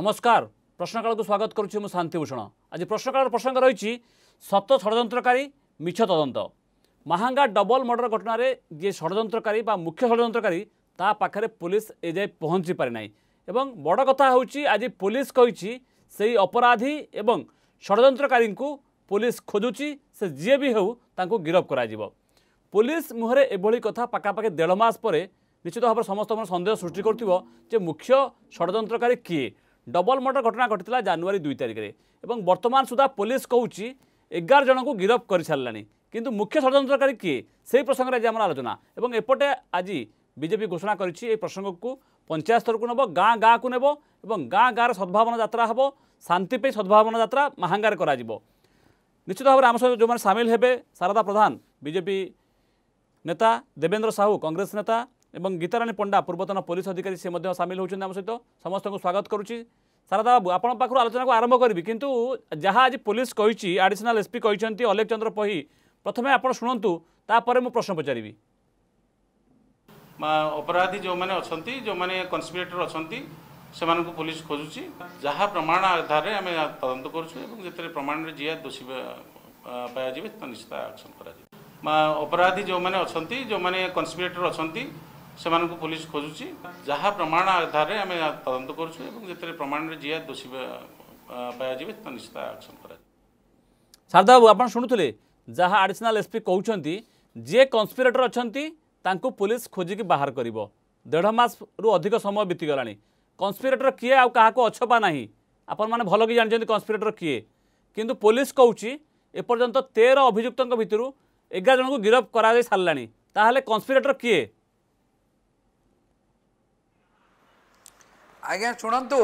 নমস্কার প্রশ্নকালকে স্বাগত করছি মু শান্তিভূষণ আজ প্রশ্নকালের প্রসঙ্গ রয়েছে সত ষড়যন্ত্রকারী মিছ তদন্ত মাহাঙ্গা ডবল মর্ডর ঘটনার যে ষড়যন্ত্রকারী বা মুখ্য ষড়যন্ত্রকারী তা পাখে পুলিশ এযায় পৌঁছি পারি না এবং বড় কথা হচ্ছে আজ পুলিশ কী সেই অপরাধী এবং ষড়যন্ত্রকারী পুলিশ খোঁজুছি সে যিয়ে বি হেউ তাঁকু গিরফ করা পুলিশ মুহরে এভাবে কথা পাখাপাখি দেড় মাস পরে নিশ্চিত ভাবে সমস্ত সন্দেহ সৃষ্টি করুব যে মুখ্য ষড়যন্ত্রকারী কিয়ে ଡବଲ ମର୍ଡ଼ର ଘଟଣା ଘଟିଥିଲା ଜାନୁଆରୀ ଦୁଇ ତାରିଖରେ ଏବଂ ବର୍ତ୍ତମାନ ସୁଦ୍ଧା ପୋଲିସ କହୁଛି ଏଗାର ଜଣଙ୍କୁ ଗିରଫ କରିସାରିଲାଣି କିନ୍ତୁ ମୁଖ୍ୟ ଷଡ଼ଯନ୍ତ୍ରକାରୀ କିଏ ସେହି ପ୍ରସଙ୍ଗରେ ଆଜି ଆମର ଆଲୋଚନା ଏବଂ ଏପଟେ ଆଜି ବିଜେପି ଘୋଷଣା କରିଛି ଏହି ପ୍ରସଙ୍ଗକୁ ପଞ୍ଚାୟତ ସ୍ତରକୁ ନେବ ଗାଁ ଗାଁକୁ ନେବ ଏବଂ ଗାଁ ଗାଁର ସଦ୍ଭାବନା ଯାତ୍ରା ହେବ ଶାନ୍ତି ପାଇଁ ସଦ୍ଭାବନା ଯାତ୍ରା ମାହାଙ୍ଗାରେ କରାଯିବ ନିଶ୍ଚିତ ଭାବରେ ଆମ ସହିତ ଯେଉଁମାନେ ସାମିଲ ହେବେ ଶାରଦା ପ୍ରଧାନ ବିଜେପି ନେତା ଦେବେନ୍ଦ୍ର ସାହୁ କଂଗ୍ରେସ ନେତା এবং গীতারাণী পণ্ডা পূর্বতন পুলিশ অধিকারী সে সামিল হচ্ছেন আমার সহ সমস্ত স্বাগত করছি সারদা বাবু আপনার পাখু আলোচনা আরম্ভ করবি কিন্তু যা আজ পুলিশ কী আডিশনাল এসপি কিন্তু অলেখ চন্দ্র পহি প্রথমে আপনার শুণতু তাপরে মু প্রশ্ন পচারি অপরাধী যে অনেক যে কনসপিরেটর অনেক সে পুলিশ খোঁজুছি যা প্রমাণ আধারে আমি তদন্ত করছু এবং যেতে প্রমাণের যা দোষী পাওয়া নিশ্চিত আকশন করা অপরাধী যে অনেক যে কনসপিরেটর অনেক ସେମାନଙ୍କୁ ପୋଲିସ ଖୋଜୁଛି ଯାହା ପ୍ରମାଣ ଆଧାରରେ ଆମେ ତଦନ୍ତ କରୁଛୁ ଏବଂ ଯେତେବେଳେ ପ୍ରମାଣରେ ଯିଏ ଦୋଷୀ ପାଇଯିବେ ତା ନିଶ୍ଚିତ ଆକ୍ସନ୍ କରାଯିବ ଶାରଦା ବାବୁ ଆପଣ ଶୁଣୁଥିଲେ ଯାହା ଆଡ଼ିସନାଲ୍ ଏସ୍ପି କହୁଛନ୍ତି ଯିଏ କନ୍ସପିରେଟର ଅଛନ୍ତି ତାଙ୍କୁ ପୋଲିସ ଖୋଜିକି ବାହାର କରିବ ଦେଢ଼ ମାସରୁ ଅଧିକ ସମୟ ବିତିଗଲାଣି କନ୍ସପିରେଟର କିଏ ଆଉ କାହାକୁ ଅଛପା ନାହିଁ ଆପଣମାନେ ଭଲକି ଜାଣିଛନ୍ତି କନ୍ସପିରେଟର କିଏ କିନ୍ତୁ ପୋଲିସ କହୁଛି ଏପର୍ଯ୍ୟନ୍ତ ତେର ଅଭିଯୁକ୍ତଙ୍କ ଭିତରୁ ଏଗାର ଜଣଙ୍କୁ ଗିରଫ କରାଯାଇ ସାରିଲାଣି ତାହେଲେ କନ୍ସପିରେଟର କିଏ ଆଜ୍ଞା ଶୁଣନ୍ତୁ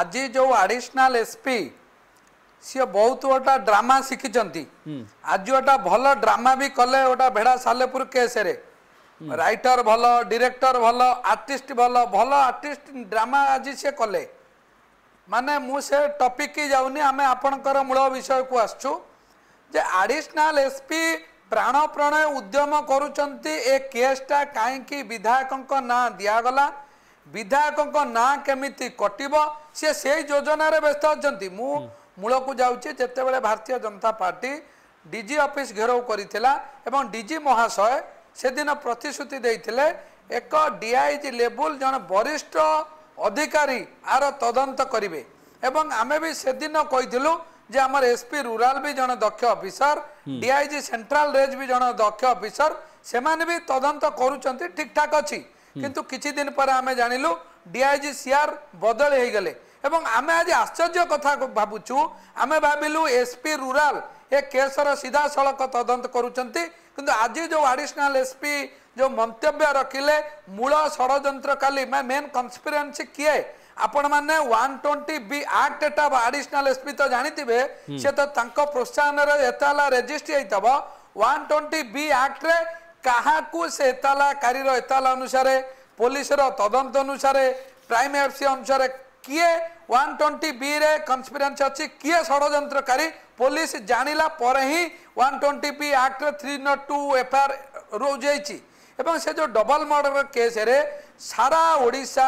ଆଜି ଯେଉଁ ଆଡ଼ିସନାଲ ଏସ୍ପି ସିଏ ବହୁତ ଗୋଟା ଡ୍ରାମା ଶିଖିଛନ୍ତି ଆଜି ଗୋଟା ଭଲ ଡ୍ରାମା ବି କଲେ ଗୋଟା ଭେଡ଼ା ସାଲେପୁର କେସ୍ରେ ରାଇଟର ଭଲ ଡିରେକ୍ଟର ଭଲ ଆର୍ଟିଷ୍ଟ ଭଲ ଭଲ ଆର୍ଟିଷ୍ଟ ଡ୍ରାମା ଆଜି ସିଏ କଲେ ମାନେ ମୁଁ ସେ ଟପିକ୍ ଯାଉନି ଆମେ ଆପଣଙ୍କର ମୂଳ ବିଷୟକୁ ଆସୁଛୁ ଯେ ଆଡ଼ିସନାଲ ଏସ୍ପି ପ୍ରାଣ ପ୍ରଣୟ ଉଦ୍ୟମ କରୁଛନ୍ତି ଏ କେସ୍ଟା କାହିଁକି ବିଧାୟକଙ୍କ ନାଁ ଦିଆଗଲା ବିଧାୟକଙ୍କ ନାଁ କେମିତି କଟିବ ସେ ସେଇ ଯୋଜନାରେ ବ୍ୟସ୍ତ ଅଛନ୍ତି ମୁଁ ମୂଳକୁ ଯାଉଛି ଯେତେବେଳେ ଭାରତୀୟ ଜନତା ପାର୍ଟି ଡିଜି ଅଫିସ ଘେରାଉ କରିଥିଲା ଏବଂ ଡିଜି ମହାଶୟ ସେଦିନ ପ୍ରତିଶ୍ରୁତି ଦେଇଥିଲେ ଏକ ଡିଆଇଜି ଲେବୁଲ ଜଣେ ବରିଷ୍ଠ ଅଧିକାରୀ ଆର ତଦନ୍ତ କରିବେ ଏବଂ ଆମେ ବି ସେଦିନ କହିଥିଲୁ ଯେ ଆମର ଏସ୍ପି ରୁରାଲ ବି ଜଣେ ଦକ୍ଷ ଅଫିସର ଡିଆଇଜି ସେଣ୍ଟ୍ରାଲ ରେଞ୍ଜ ବି ଜଣେ ଦକ୍ଷ ଅଫିସର ସେମାନେ ବି ତଦନ୍ତ କରୁଛନ୍ତି ଠିକ୍ ଠାକ୍ ଅଛି କିନ୍ତୁ କିଛି ଦିନ ପରେ ଆମେ ଜାଣିଲୁ ଡିଆଇଜି ସିଆର୍ ବଦଳି ହେଇଗଲେ ଏବଂ ଆମେ ଆଜି ଆଶ୍ଚର୍ଯ୍ୟ କଥା ଭାବୁଛୁ ଆମେ ଭାବିଲୁ ଏସ୍ପି ରୁରାଲ ଏ କେସର ସିଧାସଳଖ ତଦନ୍ତ କରୁଛନ୍ତି କିନ୍ତୁ ଆଜି ଯେଉଁ ଆଡ଼ିସନାଲ ଏସ୍ପି ଯେଉଁ ମନ୍ତବ୍ୟ ରଖିଲେ ମୂଳ ଷଡ଼ଯନ୍ତ୍ରକାରୀ ବା ମେନ୍ କନ୍ସପିରେନ୍ସି କିଏ ଆପଣମାନେ ୱାନ୍ ଟ୍ୱେଣ୍ଟି ବି ଆକ୍ଟଟା ବା ଆଡ଼ିସନାଲ ଏସ୍ପି ତ ଜାଣିଥିବେ ସେ ତ ତାଙ୍କ ପ୍ରୋତ୍ସାହନରେ ଏତଲା ରେଜିଷ୍ଟ୍ରି ହେଇଥିବ ୱାନ୍ ଟ୍ୱେଣ୍ଟି ବି ଆକ୍ଟରେ କାହାକୁ ସେ ଏତାଲା କାରୀର ଏତାଲା ଅନୁସାରେ ପୋଲିସର ତଦନ୍ତ ଅନୁସାରେ କ୍ରାଇମ୍ ଏଫ୍ସି ଅନୁସାରେ କିଏ ୱାନ୍ ଟ୍ୱେଣ୍ଟି ବିରେ କନ୍ସପିରାନ୍ସ ଅଛି କିଏ ଷଡ଼ଯନ୍ତ୍ରକାରୀ ପୋଲିସ ଜାଣିଲା ପରେ ହିଁ ୱାନ୍ ଟ୍ୱେଣ୍ଟି ବି ଆକ୍ଟର ଥ୍ରୀ ନଟ୍ ଟୁ ଏଫଆଇଆର୍ ରୋଯାଇଛି ଏବଂ ସେ ଯେଉଁ ଡବଲ ମର୍ଡର କେସ୍ରେ ସାରା ଓଡ଼ିଶା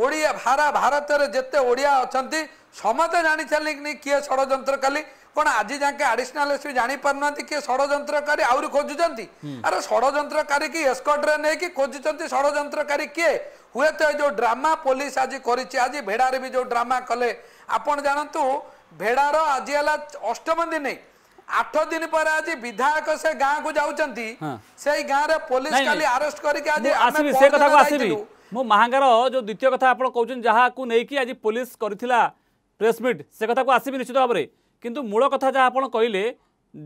ଓଡ଼ିଆ ଭାରା ଭାରତରେ ଯେତେ ଓଡ଼ିଆ ଅଛନ୍ତି ସମସ୍ତେ ଜାଣିସାରିଲେନି କିଏ ଷଡ଼ଯନ୍ତ୍ରକାରୀ କ'ଣ ଆଜି ଯାଙ୍କେ ଆଡ଼ିସନାଲ୍ ଏସ୍ପି ଜାଣିପାରୁନାହାନ୍ତି କିଏ ଷଡ଼ଯନ୍ତ୍ରକାରୀ ଆହୁରି ଖୋଜୁଛନ୍ତି ଆରେ ଷଡ଼ଯନ୍ତ୍ରକାରୀ କି ଏସ୍କଟ୍ରେ ନେଇକି ଖୋଜୁଛନ୍ତି ଷଡ଼ଯନ୍ତ୍ରକାରୀ କିଏ ହୁଏତ ଏ ଯେଉଁ ଡ୍ରାମା ପୋଲିସ ଆଜି କରିଛି ଆଜି ଭେଡ଼ାରେ ବି ଯେଉଁ ଡ୍ରାମା କଲେ ଆପଣ ଜାଣନ୍ତୁ ଭେଡ଼ାର ଆଜି ହେଲା ଅଷ୍ଟମ ଦିନ ଆଠ ଦିନ ପରେ ଆଜି ବିଧାୟକ ସେ ଗାଁକୁ ଯାଉଛନ୍ତି ସେଇ ଗାଁରେ ପୋଲିସ କାଲି ଆରେଷ୍ଟ କରିକି ଆଜି ମୁଁ ମାହାଙ୍କର ଯେଉଁ ଦ୍ୱିତୀୟ କଥା ଆପଣ କହୁଛନ୍ତି ଯାହାକୁ ନେଇକି ଆଜି ପୋଲିସ କରିଥିଲା ପ୍ରେସମିଟ୍ ସେ କଥାକୁ ଆସିବି ନିଶ୍ଚିତ ଭାବରେ কিন্তু মূল কথা যা আপনার কহিলেন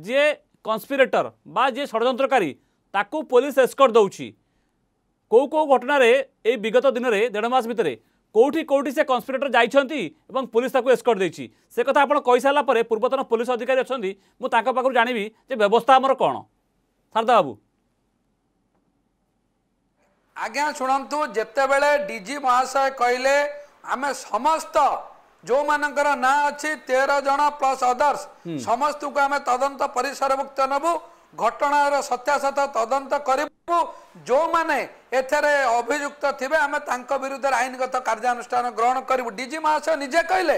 যে কনস্পিরেটর বা যে ষড়যন্ত্রকারী তাকে পুলিশ এসকর্ট দৌছি কেউ কেউ ঘটনার এই বিগত দিনের দেড় মাস ভিতরে কেউটি কেউটি সে কনস্পিরেটর যাই এবং পুলিশ তাকে এসকর্ট দিয়েছি সে কথা আপনার কইসারা পরে পূর্বতন পুলিশ অধিকারী অনেক মু তাঁর পাখু জাঁবি যে ব্যবস্থা আমার কণ সারদা বাবু আজ্ঞা শুণতু যেতবে ডিজি মহাশয় কহিলেন আমি সমস্ত ଯୋଉ ମାନଙ୍କର ନାଁ ଅଛି ତେର ଜଣ ପ୍ଲସ ଅଦର୍ସ ସମସ୍ତଙ୍କୁ ଆମେ ତଦନ୍ତ ପରିସରଭୁକ୍ତ ନେବୁ ଘଟଣାର ସତ୍ୟାସତ ତଦନ୍ତ କରିବୁ ଯୋଉମାନେ ଏଥିରେ ଅଭିଯୁକ୍ତ ଥିବେ ଆମେ ତାଙ୍କ ବିରୁଦ୍ଧରେ ଆଇନଗତ କାର୍ଯ୍ୟାନୁଷ୍ଠାନ ଗ୍ରହଣ କରିବୁ ଡିଜି ମହାଶୟ ନିଜେ କହିଲେ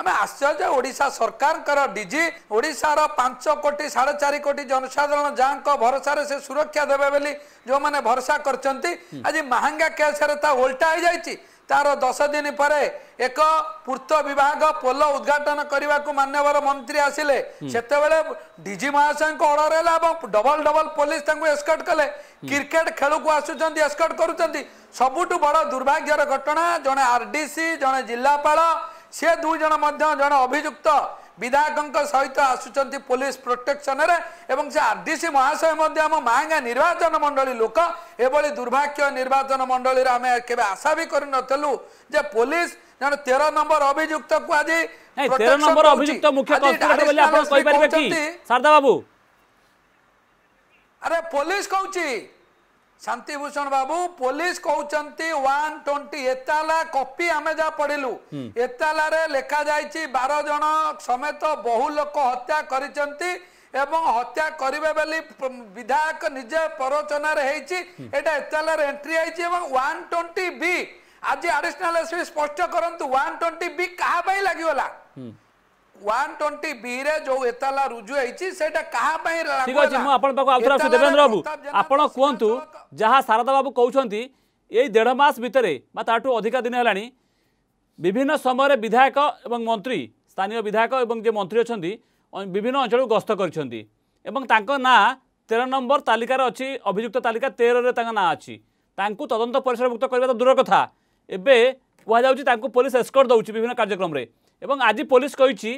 ଆମେ ଆଶ୍ଚର୍ଯ୍ୟ ଓଡ଼ିଶା ସରକାରଙ୍କର ଡିଜି ଓଡ଼ିଶାର ପାଞ୍ଚ କୋଟି ସାଢେ ଚାରି କୋଟି ଜନସାଧାରଣ ଯାହାଙ୍କ ଭରସାରେ ସେ ସୁରକ୍ଷା ଦେବେ ବୋଲି ଯୋଉମାନେ ଭରସା କରିଛନ୍ତି ଆଜି ମାହାଙ୍ଗା କେସ୍ରେ ତା ଓଲଟା ହେଇଯାଇଛି ତାର ଦଶ ଦିନ ପରେ ଏକ ପୂର୍ତ୍ତ ବିଭାଗ ପୋଲ ଉଦ୍ଘାଟନ କରିବାକୁ ମାନ୍ୟବର ମନ୍ତ୍ରୀ ଆସିଲେ ସେତେବେଳେ ଡିଜି ମହାଶୟଙ୍କ ଅର୍ଡର ହେଲା ଏବଂ ଡବଲ ଡବଲ ପୋଲିସ ତାଙ୍କୁ ଏସ୍କଟ କଲେ କ୍ରିକେଟ ଖେଳକୁ ଆସୁଛନ୍ତି ଏସ୍କଟ କରୁଛନ୍ତି ସବୁଠୁ ବଡ ଦୁର୍ଭାଗ୍ୟର ଘଟଣା ଜଣେ ଆର୍ ଡି ସି ଜଣେ ଜିଲ୍ଲାପାଳ ସେ ଦୁଇ ଜଣ ମଧ୍ୟ ଜଣେ ଅଭିଯୁକ୍ତ ବିଧାୟକଙ୍କ ସହିତ ଆସୁଛନ୍ତି ପୋଲିସ ପ୍ରୋଟେକ୍ସନରେ ଏବଂ ସେ ଆର୍ ଡି ସି ମହାଶୟ ମଧ୍ୟ ଆମ ମାଙ୍ଗା ନିର୍ବାଚନ ମଣ୍ଡଳୀ ଲୋକ ଏଭଳି ଦୁର୍ଭାଗ୍ୟ ନିର୍ବାଚନ ମଣ୍ଡଳୀରେ ଆମେ କେବେ ଆଶା ବି କରିନଥିଲୁ ଯେ ପୋଲିସ ଜଣେ ତେର ନମ୍ବର ଅଭିଯୁକ୍ତକୁ ଆଜି ଆରେ ପୋଲିସ କହୁଛି ଶାନ୍ତିଭୂଷଣ ବାବୁ ପୋଲିସ କହୁଛନ୍ତି ୱାନ୍ ଟ୍ୱେଣ୍ଟି ଏତାଲା କପି ଆମେ ଯାହା ପଢିଲୁ ଏତାଲାରେ ଲେଖାଯାଇଛି ବାର ଜଣ ସମେତ ବହୁ ଲୋକ ହତ୍ୟା କରିଛନ୍ତି ଏବଂ ହତ୍ୟା କରିବେ ବୋଲି ବିଧାୟକ ନିଜେ ପରଚନାରେ ହେଇଛି ଏଇଟା ଏତାଲାରେ ଏଣ୍ଟ୍ରି ହେଇଛି ଏବଂ ୱାନ୍ ଟ୍ୱେଣ୍ଟି ବି ଆଜି ଆଡିସନାଲ ଏସ୍ପି ସ୍ପଷ୍ଟ କରନ୍ତୁ ଟ୍ୱେଣ୍ଟି ବି କାହା ପାଇଁ ଲାଗିଗଲା দেবেন্দ্র বাবু আপন কোয়ন্তু যাহা সারদা বাবু কৌছন্তি এই দেড় মাস ভিতরে বা তাঠু অধিকা দিন হেলানি বিভিন্ন সময়ে বিধায়ক এবং মন্ত্রী স্থানীয় বিধায়ক এবং যে মন্ত্রী অনেক বিভিন্ন অঞ্চল গস্ত করছেন এবং তাঁর না তের নম্বর তালিকার অছি অভিযুক্ত তালিকা তেরের তাঁর না অছি তাঁকু তদন্ত পরিসরভুক্ত করা তো দূর কথা এবে যাচ্ছে তাঁকু পুলিশ এসকর্ট দৌড় বিভিন্ন কার্যক্রমে এবং আজি পুলিশ কইছি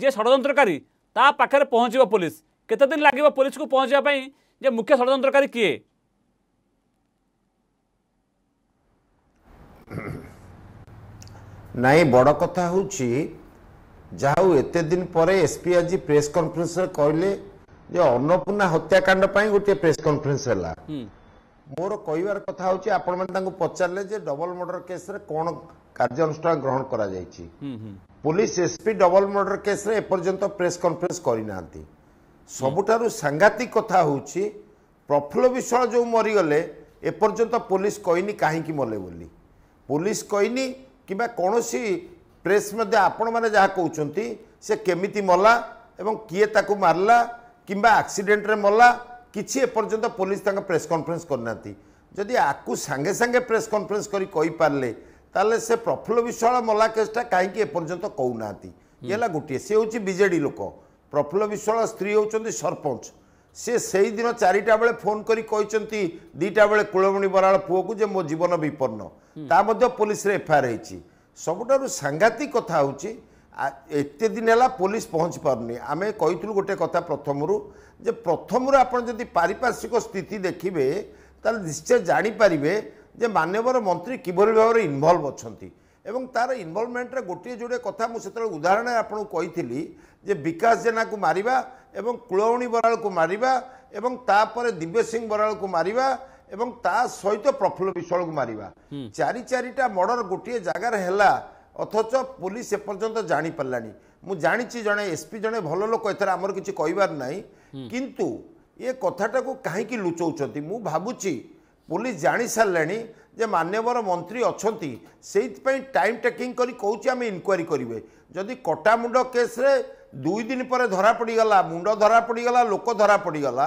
যে ষড়যন্ত্রকারী তা পাখে পৌঁছব পুলিশ কতদিন লাগবে পুলিশ পুলিশকে পৌঁছাপ যে মুখ্য ষড়যন্ত্রকারী কি না বড় কথা হচ্ছে যা হোক এত দিন পরে এসপি আজ প্রেস কনফরেন্সে কে যে অন্নপূর্ণা হত্যাকাণ্ড পাই গোটিয়ে প্রেস কনফরেন্স হেলা ମୋର କହିବାର କଥା ହେଉଛି ଆପଣମାନେ ତାଙ୍କୁ ପଚାରିଲେ ଯେ ଡବଲ ମର୍ଡର କେସ୍ରେ କ'ଣ গ্রহণ করা যাই পুলিশ ଏସ୍ପି ଡବଲ ମର୍ଡର କେସ୍ରେ ଏପର୍ଯ୍ୟନ୍ତ ପ୍ରେସ୍ କନଫରେନ୍ସ କରିନାହାନ୍ତି ସବୁଠାରୁ ସାଂଘାତିକ କଥା ହେଉଛି ପ୍ରଫୁଲ୍ଲ ବିଶ୍ୱାଳ ଯେଉଁ ମରିଗଲେ ଏପର୍ଯ୍ୟନ୍ତ ପୋଲିସ କହିନି କାହିଁକି ମଲେ ବୋଲି ପୋଲିସ କହିନି କିମ୍ବା କୌଣସି ପ୍ରେସ୍ ମଧ୍ୟ ଆପଣମାନେ ଯାହା କହୁଛନ୍ତି ସେ କେମିତି ମଲା ଏବଂ କିଏ ତାକୁ ମାରିଲା କିମ୍ବା ଆକ୍ସିଡେଣ୍ଟରେ ମଲା କିଛି ଏପର୍ଯ୍ୟନ୍ତ ପୋଲିସ ତାଙ୍କ ପ୍ରେସ୍ କନଫରେନ୍ସ କରିନାହାନ୍ତି ଯଦି ଆକୁ ସାଙ୍ଗେ ସାଙ୍ଗେ ପ୍ରେସ୍ କନଫରେନ୍ସ କରି କହିପାରିଲେ ତାହେଲେ ସେ ପ୍ରଫୁଲ୍ଲ ବିଶ୍ୱାଳ ମଲା କେସ୍ଟା କାହିଁକି ଏପର୍ଯ୍ୟନ୍ତ କହୁନାହାନ୍ତି ଇଏ ହେଲା ଗୋଟିଏ ସେ ହେଉଛି ବିଜେଡ଼ି ଲୋକ ପ୍ରଫୁଲ୍ଲ ବିଶ୍ୱାଳ ସ୍ତ୍ରୀ ହେଉଛନ୍ତି ସରପଞ୍ଚ ସେ ସେଇଦିନ ଚାରିଟା ବେଳେ ଫୋନ୍ କରି କହିଛନ୍ତି ଦୁଇଟା ବେଳେ କୁଳମଣି ବରାଳ ପୁଅକୁ ଯେ ମୋ ଜୀବନ ବିପନ୍ନ ତା ମଧ୍ୟ ପୋଲିସରେ ଏଫଆଇଆର୍ ହେଇଛି ସବୁଠାରୁ ସାଂଘାତିକ କଥା ହେଉଛି ଏତେ ଦିନ ହେଲା ପୋଲିସ ପହଞ୍ଚି ପାରୁନି ଆମେ କହିଥିଲୁ ଗୋଟେ କଥା ପ୍ରଥମରୁ ଯେ ପ୍ରଥମରୁ ଆପଣ ଯଦି ପାରିପାର୍ଶ୍ୱିକ ସ୍ଥିତି ଦେଖିବେ ତାହେଲେ ନିଶ୍ଚୟ ଜାଣିପାରିବେ যে ମାନ୍ୟବର ମନ୍ତ୍ରୀ କିଭଳି ଭାବରେ ଇନଭଲ୍ଭ ଅଛନ୍ତି ଏବଂ ତାର ଇନଭଲ୍ଭମେଣ୍ଟରେ ଗୋଟିଏ ଯୋଡ଼େ କଥା ମୁଁ ସେତେବେଳେ ଉଦାହରଣରେ ଆପଣଙ୍କୁ କହିଥିଲି ଯେ ବିକାଶ ଜେନାକୁ ମାରିବା ଏବଂ କୁଳଉଣୀ ବରାଳକୁ ମାରିବା ଏବଂ ତାପରେ ଦିବ୍ୟ ସିଂ ବରାଳକୁ ମାରିବା ଏବଂ ତା ସହିତ ପ୍ରଫୁଲ୍ଲ ବିଶ୍ୱାଳକୁ ମାରିବା ଚାରି ଚାରିଟା ମର୍ଡର ଗୋଟିଏ ଜାଗାରେ ହେଲା ଅଥଚ ପୋଲିସ ଏପର୍ଯ୍ୟନ୍ତ ଜାଣିପାରିଲାନି ମୁଁ ଜାଣିଛି ଜଣେ ଏସ୍ପି ଜଣେ ଭଲ ଲୋକ ଏଥିରେ ଆମର କିଛି କହିବାର ନାହିଁ କିନ୍ତୁ ଏ କଥାଟାକୁ କାହିଁକି ଲୁଚଉଛନ୍ତି ମୁଁ ଭାବୁଛି ପୋଲିସ ଜାଣିସାରିଲାଣି ଯେ ମାନ୍ୟବର ମନ୍ତ୍ରୀ ଅଛନ୍ତି ସେଇଥିପାଇଁ ଟାଇମ୍ ଟେକିଂ କରି କହୁଛି ଆମେ ଇନକ୍ୱାରି କରିବେ ଯଦି କଟାମୁଣ୍ଡ କେସ୍ରେ ଦୁଇ ଦିନ ପରେ ଧରା ପଡ଼ିଗଲା ମୁଣ୍ଡ ଧରା ପଡ଼ିଗଲା ଲୋକ ଧରା ପଡ଼ିଗଲା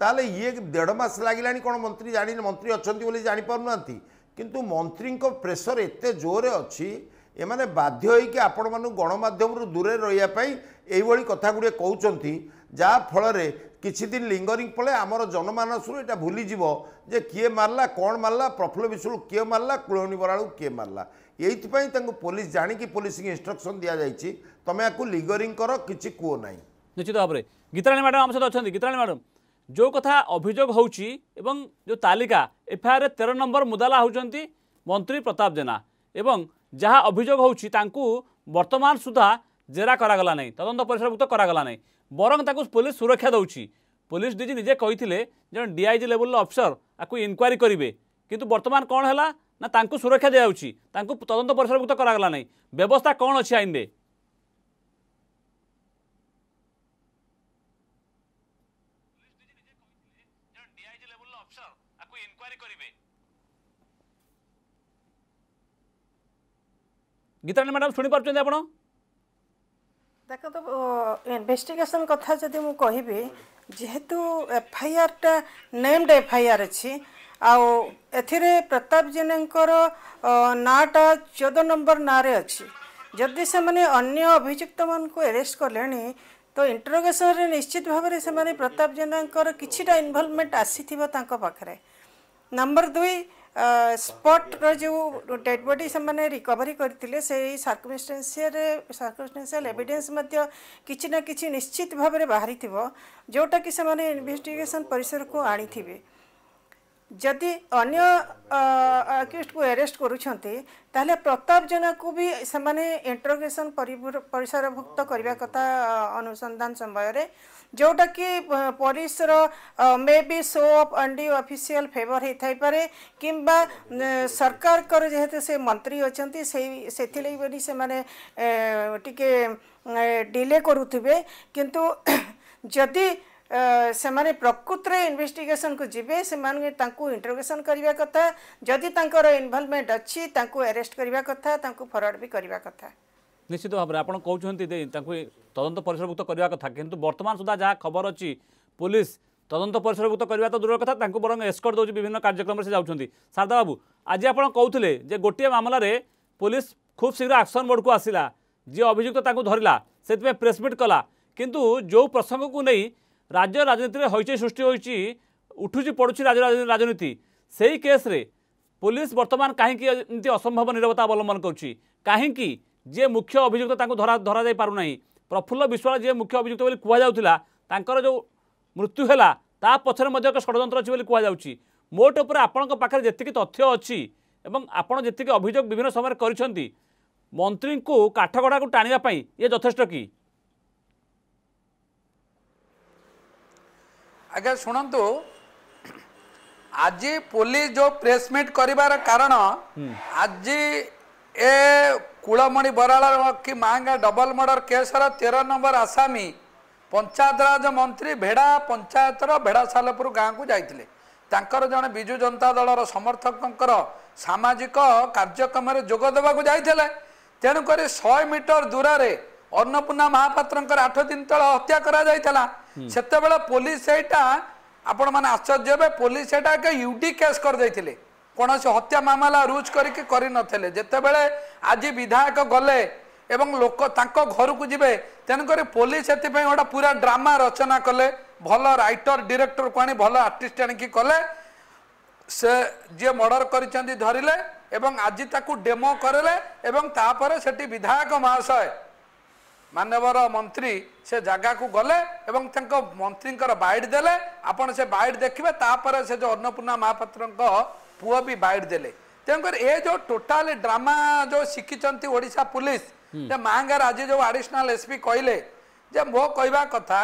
ତାହେଲେ ଇଏ ଦେଢ଼ ମାସ ଲାଗିଲାଣି କ'ଣ ମନ୍ତ୍ରୀ ଜାଣିନି ମନ୍ତ୍ରୀ ଅଛନ୍ତି ବୋଲି ଜାଣିପାରୁନାହାନ୍ତି କିନ୍ତୁ ମନ୍ତ୍ରୀଙ୍କ ପ୍ରେସର ଏତେ ଜୋରରେ ଅଛି ଏମାନେ ବାଧ୍ୟ ହୋଇକି ଆପଣମାନଙ୍କୁ ଗଣମାଧ୍ୟମରୁ ଦୂରରେ ରହିବା ପାଇଁ ଏଇଭଳି କଥା ଗୁଡ଼ିଏ କହୁଛନ୍ତି যাফলে দিন লিঙ্গরিং পলে আমার জনমানসর এটা যাব যে কিয়ে মারলা কণ মারলা প্রফুল্ল বিশুল কিয়ে মারলা কুলহণী বরাড়ু কিয়ে মারলা এইপাই তাঁকু পুলিশ জাঁকি পুলিশকে ইনস্ট্রকশন দিয়া যাই তুমি আপনি লিঙ্গরিং কর কিছু কুয়ো না নিশ্চিত ভাবে গীতারাণী ম্যাডাম আমার সাথে অীতারাণী ম্যাডাম যে কথা অভিযোগ হচ্ছে এবং যে তালিকা এফআইআর তের নম্বর মুদালা হচ্ছেন মন্ত্রী প্রতাপ জেনা এবং যা অভিযোগ হচ্ছে তা বর্তমান সুদ্ধা জেরা করা তদন্ত পরিসরভুক্ত করা নাই বরং তাকে পুলিশ সুরক্ষা দেউছি পুলিশ ডিজি নিজে কে জন ডিআইজি লেভেল অফিসর আকু ইনকোয়ারি করবে কিন্তু বর্তমান কম হল না তাঁকু সুরক্ষা দিয়াযাচ্ছে তাঁকু তদন্ত পরিসরভুক্ত করা না ব্যবস্থা কম অছি আইনে ম্যাডাম শুনে পাচ্ছেন আপনার ଦେଖନ୍ତୁ ଇନଭେଷ୍ଟିଗେସନ୍ କଥା ଯଦି ମୁଁ କହିବି ଯେହେତୁ ଏଫ୍ଆଇଆର୍ଟା ନେମ୍ଡ ଏଫ୍ଆଇଆର୍ ଅଛି ଆଉ ଏଥିରେ ପ୍ରତାପ ଜେନାଙ୍କର ନାଁଟା ଚଉଦ ନମ୍ବର ନାଁରେ ଅଛି ଯଦି ସେମାନେ ଅନ୍ୟ ଅଭିଯୁକ୍ତମାନଙ୍କୁ ଆରେଷ୍ଟ କଲେଣି ତ ଇଣ୍ଟରୋଗେସନ୍ରେ ନିଶ୍ଚିତ ଭାବରେ ସେମାନେ ପ୍ରତାପ ଜେନାଙ୍କର କିଛିଟା ଇନଭଲ୍ଭମେଣ୍ଟ ଆସିଥିବ ତାଙ୍କ ପାଖରେ ନମ୍ବର ଦୁଇ ସ୍ପଟ୍ର ଯେଉଁ ଡେଡ୍ ବଡି ସେମାନେ ରିକଭରି କରିଥିଲେ ସେଇ ସାର୍କମଷ୍ଟାନ୍ସିଆଲ ସାର୍କମଷ୍ଟାନ୍ସିଆଲ ଏଭିଡେନ୍ସ ମଧ୍ୟ କିଛି ନା କିଛି ନିଶ୍ଚିତ ଭାବରେ ବାହାରିଥିବ ଯେଉଁଟାକି ସେମାନେ ଇନଭେଷ୍ଟିଗେସନ୍ ପରିସରକୁ ଆଣିଥିବେ ଯଦି ଅନ୍ୟ ଆକ୍ୟୁଜ୍ କୁ ଆରେଷ୍ଟ କରୁଛନ୍ତି ତାହେଲେ ପ୍ରତାପ ଜେନାକୁ ବି ସେମାନେ ଇଣ୍ଟରୋଗେସନ୍ ପରିସରଭୁକ୍ତ କରିବା କଥା ଅନୁସନ୍ଧାନ ସମୟରେ ଯେଉଁଟାକି ପୋଲିସର may be show of undue official favour ହେଇଥାଇପାରେ କିମ୍ବା ସରକାରଙ୍କର ଯେହେତୁ ସେ ମନ୍ତ୍ରୀ ଅଛନ୍ତି ସେଇ ସେଥିଲାଗି ବୋଲି ସେମାନେ ଟିକେ ଡିଲେ କରୁଥିବେ କିନ୍ତୁ ଯଦି ସେମାନେ ପ୍ରକୃତରେ ଇନଭେଷ୍ଟିଗେସନ୍କୁ ଯିବେ ସେମାନେ ତାଙ୍କୁ ଇଣ୍ଟରୋଗେସନ୍ କରିବା କଥା ଯଦି ତାଙ୍କର ଇନଭଲ୍ଭମେଣ୍ଟ ଅଛି ତାଙ୍କୁ ଆରେଷ୍ଟ କରିବା କଥା ତାଙ୍କୁ ଫରୱାର୍ଡ଼ ବି କରିବା କଥା ନିଶ୍ଚିତ ଭାବରେ ଆପଣ କହୁଛନ୍ତି ତାଙ୍କୁ ତଦନ୍ତ ପରିସରଭୁକ୍ତ କରିବା କଥା କିନ୍ତୁ ବର୍ତ୍ତମାନ ସୁଦ୍ଧା ଯାହା ଖବର ଅଛି ପୋଲିସ ତଦନ୍ତ ପରିସରଭୁକ୍ତ କରିବା ତ ଦୂରର କଥା ତାଙ୍କୁ ବରଂ ଏସ୍କର୍ଟ ଦେଉଛି ବିଭିନ୍ନ କାର୍ଯ୍ୟକ୍ରମରେ ସେ ଯାଉଛନ୍ତି ଶାରଦା ବାବୁ ଆଜି ଆପଣ କହୁଥିଲେ ଯେ ଗୋଟିଏ ମାମଲାରେ ପୋଲିସ ଖୁବ୍ ଶୀଘ୍ର ଆକ୍ସନ୍ ମୋଡ଼କୁ ଆସିଲା ଯିଏ ଅଭିଯୁକ୍ତ ତାଙ୍କୁ ଧରିଲା ସେଥିପାଇଁ ପ୍ରେସମିଟ୍ କଲା କିନ୍ତୁ ଯେଉଁ ପ୍ରସଙ୍ଗକୁ ନେଇ রাজ্য রাজনীতিরে হইচই সৃষ্টি হয়েছি উঠুছি পড়ুছি রাজ্য রাজনীতি সেই কেসরে পুলিশ বর্তমান কাহিকি এমনি অসম্ভব নিরবতা অবলম্বন করছি কাহিকি যে মুখ্য অভিযুক্ত তাঁকু ধরা ধরা যাই পারু নাই প্রফুল্ল বিশ্বাল যে মুখ্য অভিযুক্ত বলে কুয়া তাঁকর যে মৃত্যু হল তা পছরে মধ্যে এক ষড়যন্ত্র অছি বলে কুহযাচ্ছি মোট উপরে আপনার পাখে যেত তথ্য অছি এবং আপনার যেত অভিযোগ বিভিন্ন সময় করছেন মন্ত্রী কাঠগড়া টাণিয়া ইয়ে যথেষ্ট কি ଆଜ୍ଞା ଶୁଣନ୍ତୁ ଆଜି ପୋଲିସ ଯେଉଁ ପ୍ରେସମିଟ୍ କରିବାର କାରଣ ଆଜି ଏ କୁଳମଣି ବରାଳ କି ମାଙ୍ଗା ଡବଲ ମର୍ଡର କେସ୍ର ତେର ନମ୍ବର ଆସାମୀ ପଞ୍ଚାୟତରାଜ ମନ୍ତ୍ରୀ ଭେଡ଼ା ପଞ୍ଚାୟତର ଭେଡ଼ା ସାଲପୁର ଗାଁକୁ ଯାଇଥିଲେ ତାଙ୍କର ଜଣେ ବିଜୁ ଜନତା ଦଳର ସମର୍ଥକଙ୍କର ସାମାଜିକ କାର୍ଯ୍ୟକ୍ରମରେ ଯୋଗ ଦେବାକୁ ଯାଇଥିଲେ ତେଣୁକରି ଶହେ ମିଟର ଦୂରରେ ଅନ୍ନପୂର୍ଣ୍ଣା ମହାପାତ୍ରଙ୍କର ଆଠ ଦିନ ତଳେ ହତ୍ୟା କରାଯାଇଥିଲା ସେତେବେଳେ ପୋଲିସ ସେଇଟା ଆପଣମାନେ ଆଶ୍ଚର୍ଯ୍ୟ ହେବେ ପୋଲିସ ସେଇଟା ଏକ ଡି କେସ୍ କରିଦେଇଥିଲେ କୌଣସି ହତ୍ୟା ମାମଲା ରୁଜ କରିକି କରିନଥିଲେ ଯେତେବେଳେ ଆଜି ବିଧାୟକ ଗଲେ ଏବଂ ଲୋକ ତାଙ୍କ ଘରକୁ ଯିବେ ତେଣୁକରି ପୋଲିସ ସେଥିପାଇଁ ଗୋଟେ ପୁରା ଡ୍ରାମା ରଚନା କଲେ ଭଲ ରାଇଟର ଡିରେକ୍ଟରକୁ ଆଣି ଭଲ ଆର୍ଟିଷ୍ଟ ଆଣିକି କଲେ ସେ ଯିଏ ମର୍ଡ଼ର କରିଛନ୍ତି ଧରିଲେ ଏବଂ ଆଜି ତାକୁ ଡେମୋ କରିଲେ ଏବଂ ତାପରେ ସେଠି ବିଧାୟକ ମହାଶୟ ମାନ୍ୟବର ମନ୍ତ୍ରୀ ସେ ଜାଗାକୁ ଗଲେ ଏବଂ ତାଙ୍କ ମନ୍ତ୍ରୀଙ୍କର ବାଇଟ୍ ଦେଲେ ଆପଣ ସେ ବାଇଟ୍ ଦେଖିବେ ତାପରେ ସେ ଯେଉଁ ଅନ୍ନପୂର୍ଣ୍ଣା ମହାପାତ୍ରଙ୍କ ପୁଅ ବି ବାଇଟ୍ ଦେଲେ ତେଣୁକରି ଏ ଯେଉଁ ଟୋଟାଲି ଡ୍ରାମା ଯେଉଁ ଶିଖିଛନ୍ତି ଓଡ଼ିଶା ପୁଲିସ ଯେ ମାହାଙ୍ଗାର ଆଜି ଯେଉଁ ଆଡ଼ିସନାଲ ଏସ୍ପି କହିଲେ ଯେ ମୋ କହିବା କଥା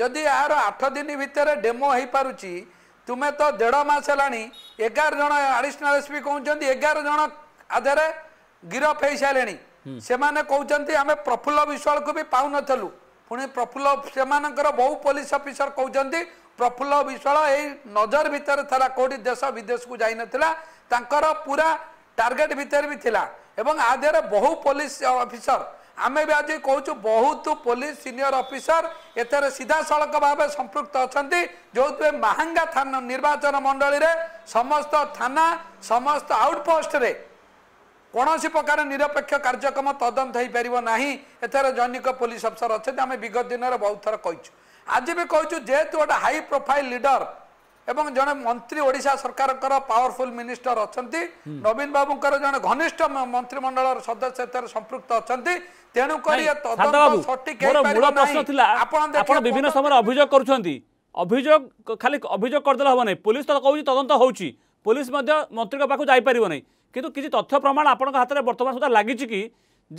ଯଦି ଏହାର ଆଠ ଦିନ ଭିତରେ ଡେମୋ ହେଇପାରୁଛି ତୁମେ ତ ଦେଢ଼ ମାସ ହେଲାଣି ଏଗାର ଜଣ ଆଡ଼ିସନାଲ ଏସ୍ପି କହୁଛନ୍ତି ଏଗାର ଜଣ ଆଧାରେ ଗିରଫ ହେଇସାରିଲେଣି ସେମାନେ କହୁଛନ୍ତି ଆମେ ପ୍ରଫୁଲ୍ଲ ବିଶ୍ୱାଳକୁ ବି ପାଉନଥିଲୁ ପୁଣି ପ୍ରଫୁଲ୍ଲ ସେମାନଙ୍କର ବହୁ ପୋଲିସ ଅଫିସର କହୁଛନ୍ତି ପ୍ରଫୁଲ୍ଲ ବିଶ୍ୱାଳ ଏଇ ନଜର ଭିତରେ ଥିଲା କେଉଁଠି ଦେଶ ବିଦେଶକୁ ଯାଇନଥିଲା ତାଙ୍କର ପୁରା ଟାର୍ଗେଟ୍ ଭିତରେ ବି ଥିଲା ଏବଂ ଆ ଦେହରେ ବହୁ ପୋଲିସ ଅଫିସର ଆମେ ବି ଆଜି କହୁଛୁ ବହୁତ ପୋଲିସ ସିନିୟର ଅଫିସର ଏଥିରେ ସିଧାସଳଖ ଭାବେ ସମ୍ପୃକ୍ତ ଅଛନ୍ତି ଯେଉଁଥିପାଇଁ ମାହାଙ୍ଗା ଥାନା ନିର୍ବାଚନ ମଣ୍ଡଳୀରେ ସମସ୍ତ ଥାନା ସମସ୍ତ ଆଉଟପୋଷ୍ଟରେ କୌଣସି ପ୍ରକାର ନିରପେକ୍ଷ କାର୍ଯ୍ୟକ୍ରମ ତଦନ୍ତ ହେଇପାରିବ ନାହିଁ ଏଥର ଜନିକ ପୋଲିସ ଅଫିସର ଅଛନ୍ତି ଆମେ ବିଗତ ଦିନରେ ବହୁତ ଥର କହିଛୁ ଆଜି ବି କହିଛୁ ଯେହେତୁ ଗୋଟେ ହାଇ ପ୍ରୋଫାଇଲ୍ ଲିଡର ଏବଂ ଜଣେ ମନ୍ତ୍ରୀ ଓଡ଼ିଶା ସରକାରଙ୍କର ପାୱାରଫୁଲ୍ ମିନିଷ୍ଟର ଅଛନ୍ତି ନବୀନ ବାବୁଙ୍କର ଜଣେ ଘନିଷ୍ଠ ମନ୍ତ୍ରିମଣ୍ଡଳର ସଦସ୍ୟ ଏଥର ସମ୍ପୃକ୍ତ ଅଛନ୍ତି ତେଣୁ କରି ବିଭିନ୍ନ ସମୟରେ ଅଭିଯୋଗ କରୁଛନ୍ତି ଅଭିଯୋଗ ଖାଲି ଅଭିଯୋଗ କରିଦେଲେ ହେବ ନାହିଁ ପୋଲିସ ତ କହୁଛି ତଦନ୍ତ ହେଉଛି ପୋଲିସ ମଧ୍ୟ ମନ୍ତ୍ରୀଙ୍କ ପାଖକୁ ଯାଇପାରିବ ନାହିଁ কিন্তু কিছু তথ্য প্রমাণ আপনার হাতের বর্তমান সুদ্ধা লাগিছে কি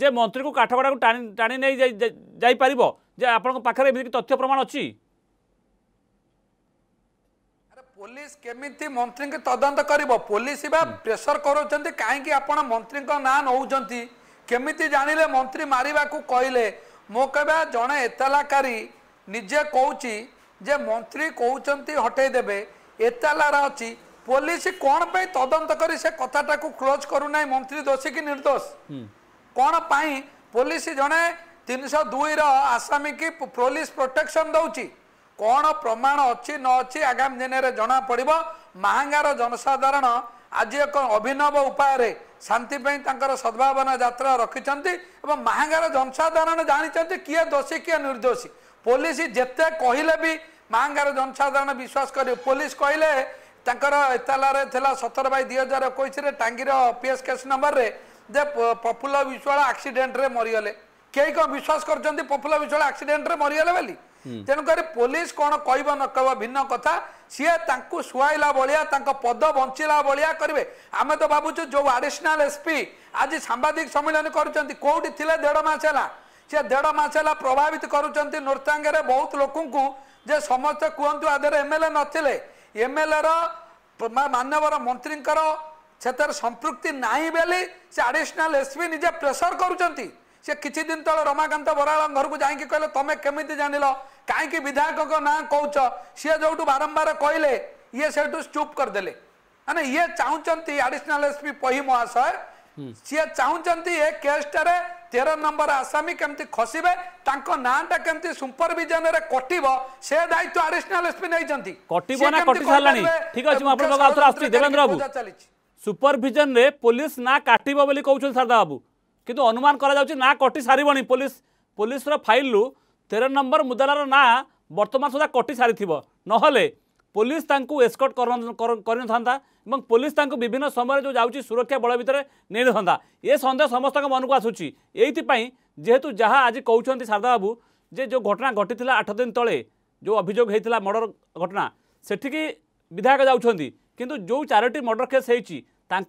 যে মন্ত্রী কাঠগড়া টাণি যাই যাইপার যে আপনার পাখে এমনি তথ্য প্রমাণ অ পুলিশ কেমিতি মন্ত্রী তদন্ত করব পুলিশ বা প্রেসর করছেন কী আপনার মন্ত্রী না নৌকর কেমিতি জাঁলে মন্ত্রী মারা কইলে মো কেবা জনে এতালাকারী নিজে কৌচি যে মন্ত্রী କହୁଛନ୍ତି হটাই দেবে ଏତାଲାର ଅଛି ପୋଲିସ କଣ ପାଇଁ ତଦନ୍ତ କରି ସେ କଥାଟାକୁ କ୍ଲୋଜ କରୁନାହିଁ ମନ୍ତ୍ରୀ ଦୋଷୀ କି ନିର୍ଦ୍ଦୋଷ କଣ ପାଇଁ ପୋଲିସ ଜଣେ ତିନିଶହ ଦୁଇର ଆସାମୀ କି ପୋଲିସ ପ୍ରୋଟେକ୍ସନ ଦଉଛି କଣ ପ୍ରମାଣ ଅଛି ନ ଅଛି ଆଗାମୀ ଦିନରେ ଜଣା ପଡିବ ମାହାଙ୍ଗାର ଜନସାଧାରଣ ଆଜି ଏକ ଅଭିନବ ଉପାୟରେ ଶାନ୍ତି ପାଇଁ ତାଙ୍କର ସଦ୍ଭାବନା ଯାତ୍ରା ରଖିଛନ୍ତି ଏବଂ ମାହାଙ୍ଗାର ଜନସାଧାରଣ ଜାଣିଛନ୍ତି କିଏ ଦୋଷୀ କିଏ ନିର୍ଦ୍ଦୋଷୀ ପୋଲିସ ଯେତେ କହିଲେ ବି ମାହାଙ୍ଗାର ଜନସାଧାରଣ ବିଶ୍ୱାସ କରିବ ପୋଲିସ କହିଲେ ତାଙ୍କର ଏତଲାରେ ଥିଲା ସତର ବାଇ ଦୁଇ ହଜାର ଏକୋଇଶରେ ଟାଙ୍ଗିର ପି ଏସ୍ କେସ୍ ନମ୍ବରରେ ଯେ ପପୁଲ ବିଶ୍ୱାଳ ଆକ୍ସିଡେଣ୍ଟରେ ମରିଗଲେ କେହି କ'ଣ ବିଶ୍ୱାସ କରୁଛନ୍ତି ପପୁଲ ବିଶ୍ୱାଳ ଆକ୍ସିଡେଣ୍ଟରେ ମରିଗଲେ ବୋଲି ତେଣୁକରି ପୋଲିସ କ'ଣ କହିବ ନ କହିବ ଭିନ୍ନ କଥା ସିଏ ତାଙ୍କୁ ଶୁଆଇଲା ଭଳିଆ ତାଙ୍କ ପଦ ବଞ୍ଚିଲା ଭଳିଆ କରିବେ ଆମେ ତ ଭାବୁଛୁ ଯେଉଁ ଆଡ଼ିସନାଲ ଏସ୍ପି ଆଜି ସାମ୍ବାଦିକ ସମ୍ମିଳନୀ କରୁଛନ୍ତି କେଉଁଠି ଥିଲେ ଦେଢ଼ ମାସ ହେଲା ସିଏ ଦେଢ଼ ମାସ ହେଲା ପ୍ରଭାବିତ କରୁଛନ୍ତି ନୃତ୍ୟାଙ୍ଗରେ ବହୁତ ଲୋକଙ୍କୁ ଯେ ସମସ୍ତେ କୁହନ୍ତୁ ଆଧିଅରେ ଏମ୍ ଏଲ୍ ଏ ନଥିଲେ एमएलएर मान्यवर मन्त्रीको ସେଥିରେ ସମ୍ପୃକ୍ତି ନାହିଁ ବୋଲି ସେ ଆଡ଼ିସନାଲ୍ ଏସ୍ ପି ନିଜେ ପ୍ରେସର କରୁଛନ୍ତି ସେ କିଛି ଦିନ ତଳେ ରମାକାନ୍ତ ବରାଳ ଘରକୁ ଯାଇକି କହିଲେ ତମେ କେମିତି ଜାଣିଲ କାହିଁକି ବିଧାୟକଙ୍କ ନାଁ କହୁଛ ସିଏ ଯେଉଁଠୁ ବାରମ୍ବାର କହିଲେ ଇଏ ସେଇଠୁ ଚୁପ୍ କରିଦେଲେ ମାନେ ଇଏ ଚାହୁଁଛନ୍ତି ଆଡ଼ିସନାଲ୍ ଏସ୍ ପି ପହି ମହାଶୟ ସିଏ ଚାହୁଁଛନ୍ତି ଏ କେସ୍ଟାରେ ତେର ନମ୍ବର ଆସାମୀ କେମିତି ଖସିବେ ତାଙ୍କ ନାଁଟା କେମିତି ସୁପରଭିଜନରେ କଟିବ ସେ ଦାୟିତ୍ୱ ଆଡିସନାଲ ଏସ୍ପି ନେଇଛନ୍ତି କଟିବ ନା କଟି ସାରିଲାଣି ଠିକ ଅଛି ମୁଁ ଆପଣଙ୍କ ଆଉଥରେ ଆସୁଛି ଦେବେନ୍ଦ୍ର ବାବୁ ସୁପରଭିଜନରେ ପୋଲିସ ନା କାଟିବ ବୋଲି କହୁଛନ୍ତି ସାରଦା ବାବୁ କିନ୍ତୁ ଅନୁମାନ କରାଯାଉଛି ନା କଟି ସାରିବନି ପୋଲିସ ପୋଲିସର ଫାଇଲରୁ ତେର ନମ୍ବର ମୁଦାଲାର ନାଁ ବର୍ତ୍ତମାନ ସୁଦ୍ଧା କଟି ସାରିଥିବ ନହେଲେ पुलिस एस्कट कर पुलिस विभिन्न समय जो जा सुरक्षा बल भितर नहीं था ये सन्देह समस्त मन को आसूँ येहेतु जहाँ आज कौन शारदा बाबू जे जो घटना घटी आठ दिन तले जो अभोग होता मर्डर घटना से विधायक जाऊँगी किंतु जो चारोट मर्डर केस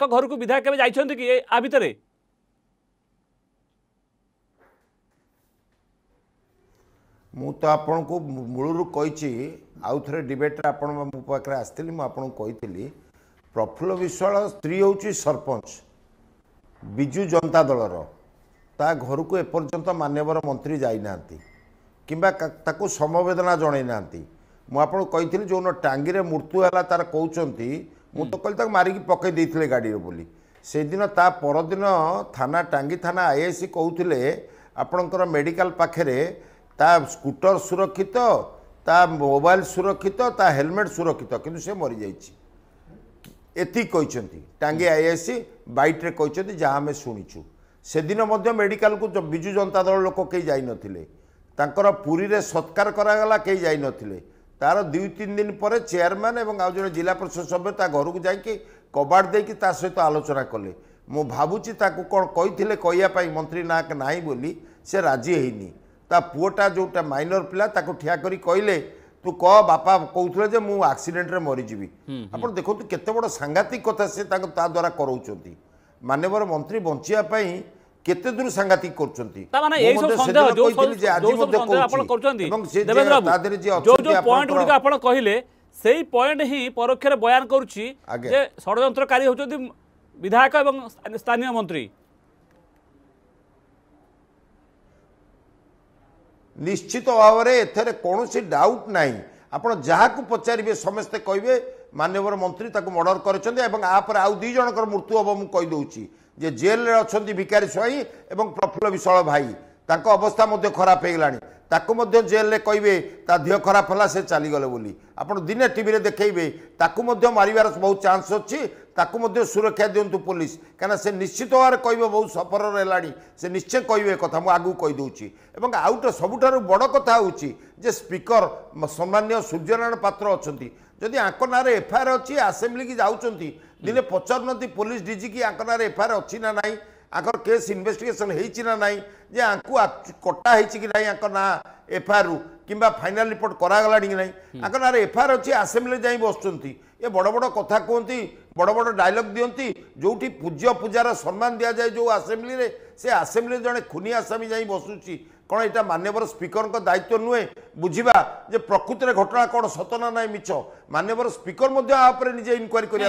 हो घर को विधायक के जाते आ भितर मु तो को मूल रूप कही ଆଉ ଥରେ ଡିବେଟ୍ରେ ଆପଣ ମୋ ପାଖରେ ଆସିଥିଲି ମୁଁ ଆପଣଙ୍କୁ କହିଥିଲି ପ୍ରଫୁଲ୍ଲ ବିଶ୍ୱାଳ ସ୍ତ୍ରୀ ହେଉଛି ସରପଞ୍ଚ ବିଜୁ ଜନତା ଦଳର ତା ଘରକୁ ଏପର୍ଯ୍ୟନ୍ତ ମାନ୍ୟବର ମନ୍ତ୍ରୀ ଯାଇନାହାନ୍ତି କିମ୍ବା ତାକୁ ସମବେଦନା ଜଣାଇ ନାହାନ୍ତି ମୁଁ ଆପଣଙ୍କୁ କହିଥିଲି ଯେଉଁ ଟାଙ୍ଗିରେ ମୃତ୍ୟୁ ହେଲା ତାର କହୁଛନ୍ତି ମୁଁ ତ କହିଲି ତାକୁ ମାରିକି ପକାଇ ଦେଇଥିଲେ ଗାଡ଼ିରେ ବୋଲି ସେଦିନ ତା ପରଦିନ ଥାନା ଟାଙ୍ଗି ଥାନା ଆଇଏସି କହୁଥିଲେ ଆପଣଙ୍କର ମେଡ଼ିକାଲ ପାଖରେ ତା ସ୍କୁଟର ସୁରକ୍ଷିତ ତା ମୋବାଇଲ ସୁରକ୍ଷିତ ତା ହେଲମେଟ୍ ସୁରକ୍ଷିତ କିନ୍ତୁ ସେ ମରିଯାଇଛି ଏତିକି କହିଛନ୍ତି ଟାଙ୍ଗି ଆଇଆଇସି ବାଇଟ୍ରେ କହିଛନ୍ତି ଯାହା ଆମେ ଶୁଣିଛୁ ସେଦିନ ମଧ୍ୟ ମେଡ଼ିକାଲକୁ ବିଜୁ ଜନତା ଦଳ ଲୋକ କେହି ଯାଇନଥିଲେ ତାଙ୍କର ପୁରୀରେ ସତ୍କାର କରାଗଲା କେହି ଯାଇନଥିଲେ ତାର ଦୁଇ ତିନି ଦିନ ପରେ ଚେୟାରମ୍ୟାନ୍ ଏବଂ ଆଉ ଜଣେ ଜିଲ୍ଲା ପରିଷଦ ସଭ୍ୟ ତା ଘରକୁ ଯାଇକି କବାଟ ଦେଇକି ତା ସହିତ ଆଲୋଚନା କଲେ ମୁଁ ଭାବୁଛି ତାକୁ କ'ଣ କହିଥିଲେ କହିବା ପାଇଁ ମନ୍ତ୍ରୀ ନାଁ ନାହିଁ ବୋଲି ସେ ରାଜି ହେଇନି ତା ପୁଅଟା ଯେଉଁଟା ମାଇନର ପିଲା ତାକୁ ଠିଆ କରି କହିଲେ ତୁ କହ ବାପା କହୁଥିଲେ ଯେ ମୁଁ ଆକ୍ସିଡେଣ୍ଟରେ ମରିଯିବି ଆପଣ ଦେଖନ୍ତୁ କେତେ ବଡ଼ ସାଂଘାତିକ କଥା ସେ ତାଙ୍କ ତା ଦ୍ୱାରା କରାଉଛନ୍ତି ମାନ୍ୟବର ମନ୍ତ୍ରୀ ବଞ୍ଚିବା ପାଇଁ କେତେ ଦୂର ସାଂଘାତିକ କରୁଛନ୍ତି ଆପଣ କହିଲେ ସେଇ ପଏଣ୍ଟ ହିଁ ପରୋକ୍ଷରେ ବୟାନ କରୁଛି ଯେ ଷଡ଼ଯନ୍ତ୍ରକାରୀ ହେଉଛନ୍ତି ବିଧାୟକ ଏବଂ ସ୍ଥାନୀୟ ମନ୍ତ୍ରୀ ନିଶ୍ଚିତ ଭାବରେ ଏଥିରେ କୌଣସି ଡାଉଟ୍ ନାହିଁ ଆପଣ ଯାହାକୁ ପଚାରିବେ ସମସ୍ତେ କହିବେ ମାନ୍ୟବର ମନ୍ତ୍ରୀ ତାକୁ ମର୍ଡ଼ର କରିଛନ୍ତି ଏବଂ ଆ ପରେ ଆଉ ଦୁଇ ଜଣଙ୍କର ମୃତ୍ୟୁ ହେବ ମୁଁ କହିଦେଉଛି ଯେ ଜେଲ୍ରେ ଅଛନ୍ତି ଭିକାରୀ ସ୍ୱାଇଁ ଏବଂ ପ୍ରଫୁଲ୍ଲ ବିଶାଳ ଭାଇ ତାଙ୍କ ଅବସ୍ଥା ମଧ୍ୟ ଖରାପ ହେଇଗଲାଣି ତାକୁ ମଧ୍ୟ ଜେଲ୍ରେ କହିବେ ତା ଦେହ ଖରାପ ହେଲା ସେ ଚାଲିଗଲେ ବୋଲି ଆପଣ ଦିନେ ଟିଭିରେ ଦେଖେଇବେ ତାକୁ ମଧ୍ୟ ମାରିବାର ବହୁତ ଚାନ୍ସ ଅଛି ତାକୁ ମଧ୍ୟ ସୁରକ୍ଷା ଦିଅନ୍ତୁ ପୋଲିସ କାହିଁକିନା ସେ ନିଶ୍ଚିତ ଭାବରେ କହିବ ବହୁତ ସଫରରେ ହେଲାଣି ସେ ନିଶ୍ଚୟ କହିବେ କଥା ମୁଁ ଆଗକୁ କହିଦେଉଛି ଏବଂ ଆଉଟ ସବୁଠାରୁ ବଡ଼ କଥା ହେଉଛି ଯେ ସ୍ପିକର ସମ୍ମାନୀୟ ସୂର୍ଯ୍ୟନାରାୟଣ ପାତ୍ର ଅଛନ୍ତି ଯଦି ଆଙ୍କ ନାଁରେ ଏଫ୍ଆଇଆର୍ ଅଛି ଆସେମ୍ବଲିକି ଯାଉଛନ୍ତି ଦିନେ ପଚାରୁନାହାନ୍ତି ପୋଲିସ ଡିଜିକି ଆଙ୍କ ନାଁରେ ଏଫ୍ଆଇଆର୍ ଅଛି ନା ନାହିଁ ଆଙ୍କର କେସ୍ ଇନ୍ଭେଷ୍ଟିଗେସନ୍ ହେଇଛି ନା ନାହିଁ ଯେ ଆଙ୍କୁ କଟା ହେଇଛି କି ନାହିଁ ଆଙ୍କ ନାଁ ଏଫ୍ଆଇଆର୍ରୁ କିମ୍ବା ଫାଇନାଲ୍ ରିପୋର୍ଟ କରାଗଲାଣି କି ନାହିଁ ଆଙ୍କ ନାଁରେ ଏଫ୍ଆଇଆର୍ ଅଛି ଆସେମ୍ବଲିରେ ଯାଇ ବସୁଛନ୍ତି ଏ ବଡ଼ ବଡ଼ କଥା କୁହନ୍ତି ବଡ଼ ବଡ଼ ଡାଇଲଗ୍ ଦିଅନ୍ତି ଯେଉଁଠି ପୂଜ୍ୟ ପୂଜାର ସମ୍ମାନ ଦିଆଯାଏ ଯେଉଁ ଆସେମ୍ବଲିରେ ସେ ଆସେମ୍ବଲିରେ ଜଣେ ଖୁନି ଆସାମୀ ଯାଇ ବସୁଛି କ'ଣ ଏଇଟା ମାନ୍ୟବର ସ୍ପିକରଙ୍କ ଦାୟିତ୍ୱ ନୁହେଁ ବୁଝିବା ଯେ ପ୍ରକୃତିରେ ଘଟଣା କ'ଣ ସତ ନା ନାହିଁ ମିଛ ମାନ୍ୟବର ସ୍ପିକର ମଧ୍ୟ ଆ ଉପରେ ନିଜେ ଇନକ୍ୱାରୀ କରିବା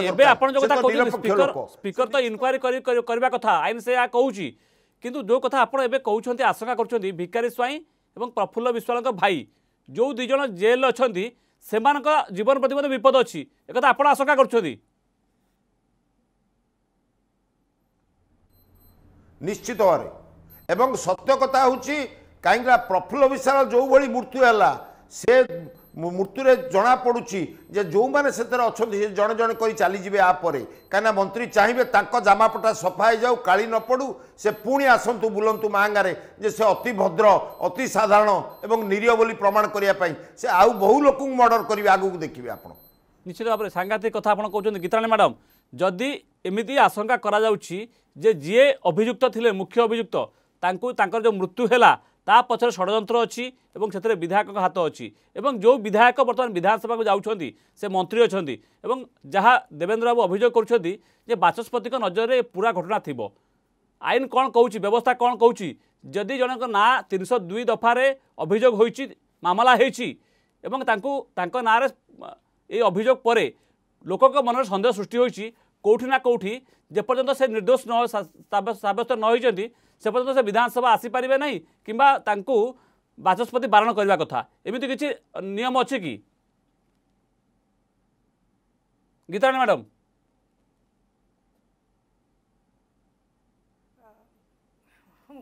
ସ୍ପିକର ତ ଇନକ୍ୱାରୀ କରିବା କଥା ଆଇନ ସେ ଏହା କହୁଛି କିନ୍ତୁ ଯେଉଁ କଥା ଆପଣ ଏବେ କହୁଛନ୍ତି ଆଶଙ୍କା କରୁଛନ୍ତି ଭିକାରୀ ସ୍ୱାଇଁ ଏବଂ ପ୍ରଫୁଲ୍ଲ ବିଶ୍ୱାଳଙ୍କ ଭାଇ ଯେଉଁ ଦୁଇ ଜଣ ଜେଲ୍ ଅଛନ୍ତି ସେମାନଙ୍କ ଜୀବନ ପ୍ରତି ମଧ୍ୟ ବିପଦ ଅଛି ଏକଥା ଆପଣ ଆଶଙ୍କା କରୁଛନ୍ତି ନିଶ୍ଚିତ ଭାବରେ ଏବଂ ସତ୍ୟ କଥା ହେଉଛି କାହିଁକିନା ପ୍ରଫୁଲ୍ଲ ବିଶ୍ୱାଳ ଯେଉଁଭଳି ମୃତ୍ୟୁ ହେଲା ସେ ମୃତ୍ୟୁରେ ଜଣାପଡ଼ୁଛି ଯେ ଯେଉଁମାନେ ସେଥିରେ ଅଛନ୍ତି ସେ ଜଣେ ଜଣେ କରି ଚାଲିଯିବେ ଆ ପରେ କାହିଁକିନା ମନ୍ତ୍ରୀ ଚାହିଁବେ ତାଙ୍କ ଜାମାପଟା ସଫା ହେଇଯାଉ କାଳି ନ ପଡ଼ୁ ସେ ପୁଣି ଆସନ୍ତୁ ବୁଲନ୍ତୁ ମାଙ୍ଗାରେ ଯେ ସେ ଅତି ଭଦ୍ର ଅତି ସାଧାରଣ ଏବଂ ନିରୀହ ବୋଲି ପ୍ରମାଣ କରିବା ପାଇଁ ସେ ଆଉ ବହୁ ଲୋକଙ୍କୁ ମର୍ଡ଼ର କରିବେ ଆଗକୁ ଦେଖିବେ ଆପଣ ନିଶ୍ଚିତ ଭାବରେ ସାଙ୍ଘାତିକ କଥା ଆପଣ କହୁଛନ୍ତି ଗୀତାରାଣୀ ମ୍ୟାଡ଼ାମ ଯଦି ଏମିତି ଆଶଙ୍କା କରାଯାଉଛି যে যিয়ে অভিযুক্ত লে মুখ্য অভিযুক্ত ତାଙ୍କୁ ତାଙ୍କର ଯେଉଁ ମୃତ୍ୟୁ ହେଲା ତା ପଛରେ ଷଡ଼ଯନ୍ତ୍ର ଅଛି ଏବଂ ସେଥିରେ ବିଧାୟକଙ୍କ ହାତ ଅଛି ଏବଂ ଯେଉଁ ବିଧାୟକ ବର୍ତ୍ତମାନ ବିଧାନସଭାକୁ ଯାଉଛନ୍ତି ସେ ମନ୍ତ୍ରୀ ଅଛନ୍ତି ଏବଂ ଯାହା ଦେବେନ୍ଦ୍ର ବାବୁ ଅଭିଯୋଗ କରୁଛନ୍ତି ଯେ ବାଚସ୍ପତିଙ୍କ ନଜରରେ ପୁରା ଘଟଣା ଥିବ ଆଇନ କ'ଣ କହୁଛି ବ୍ୟବସ୍ଥା କ'ଣ କହୁଛି ଯଦି ଜଣଙ୍କ ନାଁ ତିନିଶହ ଦୁଇ ଦଫାରେ ଅଭିଯୋଗ ହୋଇଛି ମାମଲା ହେଇଛି ଏବଂ ତାଙ୍କୁ ତାଙ୍କ ନାଁରେ ଏଇ ଅଭିଯୋଗ ପରେ ଲୋକଙ୍କ ମନରେ ସନ୍ଦେହ ସୃଷ୍ଟି ହୋଇଛି কোটি না কোটি যেপর্যন্ত সে নির্দোষ ন সাব্যস্ত নহেছেন সে পর্যন্ত সে বিধানসভা আসিপারে না কিংবা তাঁকু বাচস্পতি বারণ করা কথা এমিতি কিছু নিয়ম অছি কি গীতারাণী ম্যাডাম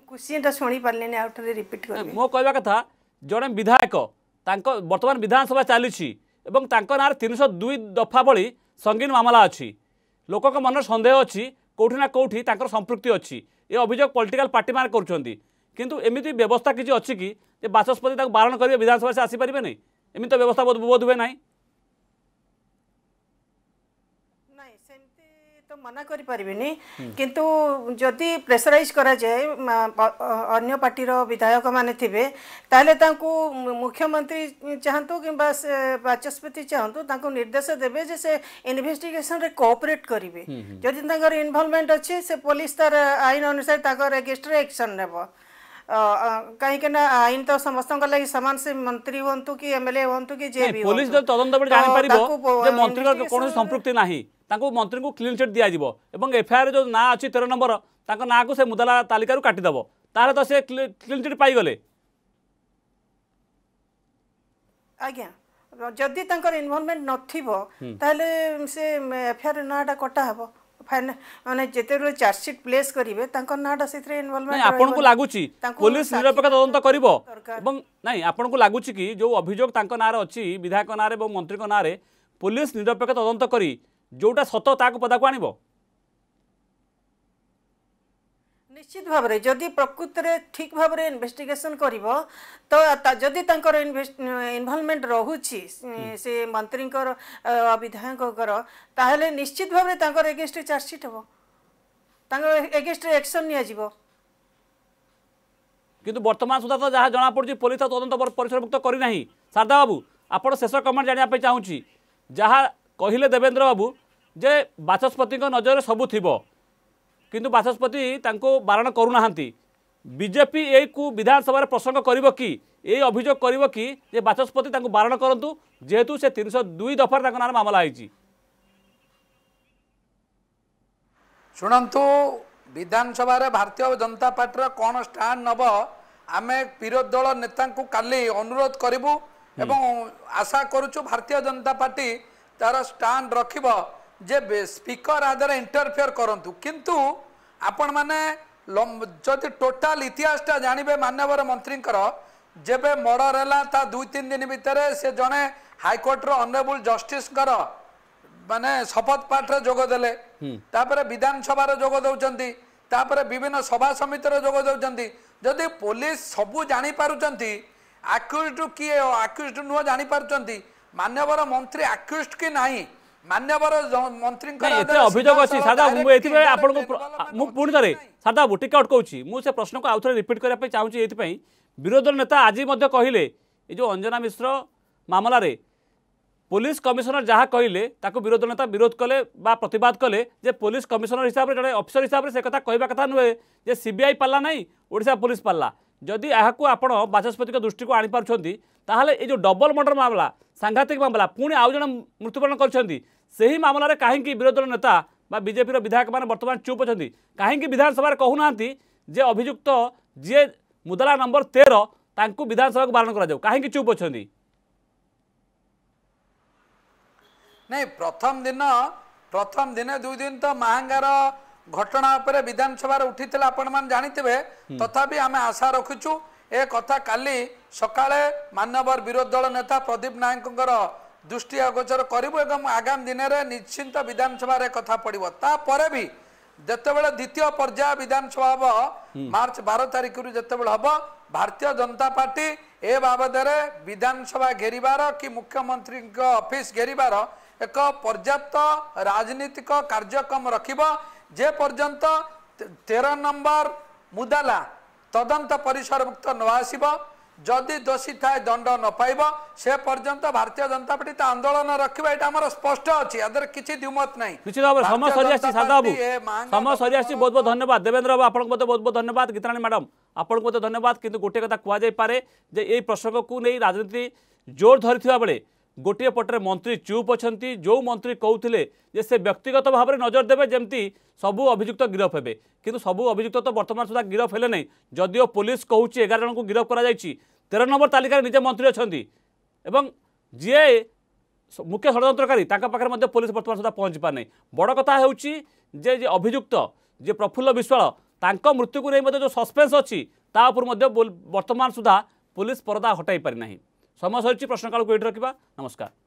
কোশ্চিনটা শুনি পারলেনি আউ থরে রিপিট করবি মো কইবা কথা জনে বিধায়ক তাঙ্ক বর্তমান বিধানসভা চালিছি এবং তাঙ্ক নাঁরে তিনশো দুই দফা ভি সঙ্গীন মামলা অছি ଲୋକଙ୍କ ମନରେ ସନ୍ଦେହ ଅଛି କେଉଁଠି ନା କେଉଁଠି ତାଙ୍କର ସମ୍ପୃକ୍ତି ଅଛି ଏ ଅଭିଯୋଗ ପଲିଟିକାଲ୍ ପାର୍ଟିମାନେ କରୁଛନ୍ତି କିନ୍ତୁ ଏମିତି ବ୍ୟବସ୍ଥା କିଛି ଅଛି କି ଯେ ବାଚସ୍ପତି ତାକୁ ବାରଣ କରିବେ ବିଧାନସଭା ସେ ଆସିପାରିବେନି ଏମିତି ତ ବ୍ୟବସ୍ଥା ବୋଧ ହୁଏ ନାହିଁ ମନା କରିପାରିବିନି କିନ୍ତୁ ଯଦି ପ୍ରେସରାଇଜ୍ କରାଯାଏ ଅନ୍ୟ ପାର୍ଟିର ବିଧାୟକମାନେ ଥିବେ ତାହେଲେ ତାଙ୍କୁ ମୁଖ୍ୟମନ୍ତ୍ରୀ ଚାହାନ୍ତୁ କିମ୍ବା ବାଚସ୍ପତି ଚାହାନ୍ତୁ ତାଙ୍କୁ ନିର୍ଦ୍ଦେଶ ଦେବେ ଯେ ସେ ଇନଭେଷ୍ଟିଗେସନ୍ରେ କୋଅପରେଟ୍ କରିବେ ଯଦି ତାଙ୍କର ଇନଭଲ୍ଭମେଣ୍ଟ ଅଛି ସେ ପୋଲିସ ତାର ଆଇନ ଅନୁସାରେ ତାଙ୍କ ରେଗେଷ୍ଟରେ ଆକ୍ସନ୍ ନେବ କାହିଁକି ନା ଆଇନ ତ ସମସ୍ତଙ୍କ ଲାଗି ସମାନ ସେ ମନ୍ତ୍ରୀ ହୁଅନ୍ତୁ କି ଏମ୍ଏଲ୍ଏ ହୁଅନ୍ତୁ କି ଯିଏ ବି ପୋଲିସ ଯଦି ତଦନ୍ତ ବେଳେ ଜାଣିପାରିବ ଯେ ମନ୍ତ୍ରୀଙ୍କର କୌଣସି ସମ୍ପୃକ୍ତି ନାହିଁ मंत्री को क्लीन चिट दिज्व एफआईआर जो ना अच्छी तेरह नंबर ना को मुदला तालिकार काटिदेव तेल तो सी क्लीन चिट पाईगले जदि तर इनमेंट नाले एफआईआर नाटा कटा हम फाइन प्लेस करेंगे विधायक ना मंत्री ना तदंत करी ଯେଉଁଟା ସତ ତାହାକୁ ପଦାକୁ ଆଣିବ নিশ্চিত ভাবে যদি প্রকৃতরে ঠিক ভাবে ইনভেস্টিগেশন করব তো যদি তাঁর ইনভলভমেন্ট রুচি সে মন্ত্রীঙ্কর বিধায়কর তাহলে নিশ্চিত ভাবে তাঁর এগেনস্টে চার্জসিট হব তাঁর এগেনস্টে একশন নিয়াযিব কিন্তু বর্তমান সুদ্ধা তো যা জনাপড়ি পুলিশ তদন্ত পরিসরভুক্ত করে না সারদা বাবু আপনার শেষ কমেন্ট জাঁয়া চাহুছি যা କହିଲେ ଦେବେନ୍ଦ୍ର ବାବୁ ଯେ ବାଚସ୍ପତିଙ୍କ ନଜରରେ ସବୁ ଥିବ କିନ୍ତୁ ବାଚସ୍ପତି ତାଙ୍କୁ ବାରଣ କରୁନାହାନ୍ତି ବିଜେପି ଏଇକୁ ବିଧାନସଭାରେ ପ୍ରସଙ୍ଗ କରିବ କି ଏଇ ଅଭିଯୋଗ କରିବ କି ଯେ ବାଚସ୍ପତି ତାଙ୍କୁ ବାରଣ କରନ୍ତୁ ଯେହେତୁ ସେ ତିନିଶହ ଦୁଇ ଦଫାରେ ତାଙ୍କ ନାଁରେ ମାମଲା ହୋଇଛି ଶୁଣନ୍ତୁ ବିଧାନସଭାରେ ଭାରତୀୟ ଜନତା ପାର୍ଟିର କ'ଣ ଷ୍ଟାଣ୍ଡ ନେବ ଆମେ ବିରୋଧ ଦଳ ନେତାଙ୍କୁ କାଲି ଅନୁରୋଧ କରିବୁ ଏବଂ ଆଶା କରୁଛୁ ଭାରତୀୟ ଜନତା ପାର୍ଟି তার ଷ୍ଟାଣ୍ଡ ରଖିବ ଯେ ସ୍ପିକର ଆଧାରେ ଇଣ୍ଟରଫିଅର କରନ୍ତୁ କିନ୍ତୁ ଆପଣମାନେ ଯଦି ଟୋଟାଲ ଇତିହାସଟା ଜାଣିବେ ମାନ୍ୟବର ମନ୍ତ୍ରୀଙ୍କର ଯେବେ ମର୍ଡର ହେଲା ତା ଦୁଇ ତିନି ଦିନ ଭିତରେ ସେ ଜଣେ ହାଇକୋର୍ଟର ଅନରେବୁଲ ଜଷ୍ଟିସଙ୍କର ମାନେ ଶପଥ ପାଠରେ ଯୋଗ ଦେଲେ ତାପରେ ବିଧାନସଭାରେ ଯୋଗ ଦେଉଛନ୍ତି ତାପରେ ବିଭିନ୍ନ ସଭା ସମିତିରେ ଯୋଗ ଦେଉଛନ୍ତି ଯଦି ପୋଲିସ ସବୁ ଜାଣିପାରୁଛନ୍ତି ଆକ୍ୟୁଜ୍ କିଏ ଆକ୍ୟୁଜ୍ ନୁହଁ ଜାଣିପାରୁଛନ୍ତି ମାନ୍ୟବର ମନ୍ତ୍ରୀ ଆକ୍ୟୁଜ୍ କି ନାହିଁ ମାନ୍ୟବର ମନ୍ତ୍ରୀଙ୍କର ଏତେ ଅଭିଯୋଗ ଅଛି ସାରଦା ମୁଁ ଏଥିପାଇଁ ଆପଣଙ୍କୁ ମୁଁ ପୁଣି ଥରେ ସାରଦା ବାବୁ ଟିକେ ଅଟକାଉଛି ମୁଁ ସେ ପ୍ରଶ୍ନକୁ ଆଉ ଥରେ ରିପିଟ୍ କରିବା ପାଇଁ ଚାହୁଁଛି ଏଥିପାଇଁ ବିରୋଧୀ ଦଳ ନେତା ଆଜି ମଧ୍ୟ କହିଲେ ଏ ଯେଉଁ ଅଞ୍ଜନା ମିଶ୍ର ମାମଲାରେ ପୋଲିସ କମିଶନର ଯାହା କହିଲେ ତାକୁ ବିରୋଧୀ ନେତା ବିରୋଧ କଲେ ବା ପ୍ରତିବାଦ କଲେ ଯେ ପୋଲିସ କମିଶନର ହିସାବରେ ଜଣେ ଅଫିସର ହିସାବରେ ସେ କଥା କହିବା କଥା ନୁହେଁ ଯେ ସିବିଆଇ ପାରିଲା ନାହିଁ ଓଡ଼ିଶା ପୋଲିସ ପାରିଲା ଯଦି ଏହାକୁ ଆପଣ ବାଚସ୍ପତିଙ୍କ ଦୃଷ୍ଟିକୁ ଆଣିପାରୁଛନ୍ତି ତାହେଲେ ଏ ଯେଉଁ ଡବଲ ମର୍ଡର ମାମଲା ସାଂଘାତିକ ମାମଲା ପୁଣି ଆଉ ଜଣେ ମୃତ୍ୟୁବରଣ କରିଛନ୍ତି ସେହି ମାମଲାରେ କାହିଁକି ବିରୋଧୀ ଦଳ ନେତା ବା ବିଜେପିର ବିଧାୟକମାନେ ବର୍ତ୍ତମାନ ଚୁପ୍ ଅଛନ୍ତି କାହିଁକି ବିଧାନସଭାରେ କହୁନାହାନ୍ତି ଯେ ଅଭିଯୁକ୍ତ ଯିଏ ମୁଦଲା ନମ୍ବର ତେର ତାଙ୍କୁ ବିଧାନସଭାକୁ ବାରଣ କରାଯାଉ କାହିଁକି ଚୁପ୍ ଅଛନ୍ତି ନାଇଁ ପ୍ରଥମ ଦିନ ପ୍ରଥମ ଦିନ ଦୁଇ ଦିନ ତ ମାହାଙ୍ଗାର ଘଟଣା ଉପରେ ବିଧାନସଭାରେ ଉଠିଥିଲା ଆପଣମାନେ ଜାଣିଥିବେ ତଥାପି ଆମେ ଆଶା ରଖୁଛୁ ଏ କଥା କାଲି ସକାଳେ ମାନ୍ୟବର ବିରୋଧୀ ଦଳ ନେତା ପ୍ରଦୀପ ନାୟକଙ୍କର ଦୃଷ୍ଟି ଅଗୋଚର କରିବୁ ଏବଂ ଆଗାମୀ ଦିନରେ ନିଶ୍ଚିନ୍ତ ବିଧାନସଭାରେ କଥା ପଡ଼ିବ ତାପରେ ବି ଯେତେବେଳେ ଦ୍ୱିତୀୟ ପର୍ଯ୍ୟାୟ ବିଧାନସଭା ହବ ମାର୍ଚ୍ଚ ବାର ତାରିଖରୁ ଯେତେବେଳେ ହବ ଭାରତୀୟ ଜନତା ପାର୍ଟି ଏ ବାବଦରେ ବିଧାନସଭା ଘେରିବାର କି ମୁଖ୍ୟମନ୍ତ୍ରୀଙ୍କ ଅଫିସ୍ ଘେରିବାର ଏକ ପର୍ଯ୍ୟାପ୍ତ ରାଜନୀତିକ କାର୍ଯ୍ୟକ୍ରମ ରଖିବ যে পর্যন্ত তের নম্বর মুদালা তদন্ত পরিসরভুক্ত ন আসব যদি দোষী থাকে দণ্ড ন পাইব সে পর্যন্ত ভারতীয় জনতা পার্টি তা আন্দোলন রাখবে এটা আমার স্পষ্ট অছি এদের কিছু দ্বিমত নাই নিশ্চিত ভাবে সময় সরি আসছি সাদা বাবু সময় সরি আসছি বহুত বহুত ধন্যবাদ দেবেন্দ্র বাবু আপনাকে মতো বহুত বহুত ধন্যবাদ গীতারাণী ম্যাডাম আপনাকে মতো ধন্যবাদ কিন্তু গোটে কথা কুয়া যাই পারে যে এই প্রসঙ্গকু নেই রাজনীতি জোর ধরিথিবা বেলে ଗୋଟିଏ ପଟରେ ମନ୍ତ୍ରୀ ଚୁପ୍ ଅଛନ୍ତି ଯେଉଁ ମନ୍ତ୍ରୀ କହୁଥିଲେ ଯେ ସେ ବ୍ୟକ୍ତିଗତ ଭାବରେ ନଜର ଦେବେ ଯେମିତି ସବୁ ଅଭିଯୁକ୍ତ ଗିରଫ ହେବେ କିନ୍ତୁ ସବୁ ଅଭିଯୁକ୍ତ ତ ବର୍ତ୍ତମାନ ସୁଦ୍ଧା ଗିରଫ ହେଲେ ନାହିଁ ଯଦିଓ ପୋଲିସ କହୁଛି ଏଗାର ଜଣଙ୍କୁ ଗିରଫ କରାଯାଇଛି ତେର ନମ୍ବର ତାଲିକାରେ ନିଜେ ମନ୍ତ୍ରୀ ଅଛନ୍ତି ଏବଂ ଯିଏ ମୁଖ୍ୟ ଷଡ଼ଯନ୍ତ୍ରକାରୀ ତାଙ୍କ ପାଖରେ ମଧ୍ୟ ପୋଲିସ ବର୍ତ୍ତମାନ ସୁଦ୍ଧା ପହଞ୍ଚି ପାରୁନାହିଁ ବଡ଼ କଥା ହେଉଛି ଯେ ଯେ ଅଭିଯୁକ୍ତ ଯେ ପ୍ରଫୁଲ୍ଲ ବିଶ୍ୱାଳ ତାଙ୍କ ମୃତ୍ୟୁକୁ ନେଇ ମଧ୍ୟ ଯେଉଁ ସସ୍ପେନ୍ସ ଅଛି ତା ଉପରୁ ମଧ୍ୟ ବର୍ତ୍ତମାନ ସୁଦ୍ଧା ପୋଲିସ ପରଦା ହଟାଇ ପାରିନାହିଁ ସମୟ ସରିଛି ପ୍ରଶ୍ନକାଳକୁ ଏଇଠି ରଖିବା ନମସ୍କାର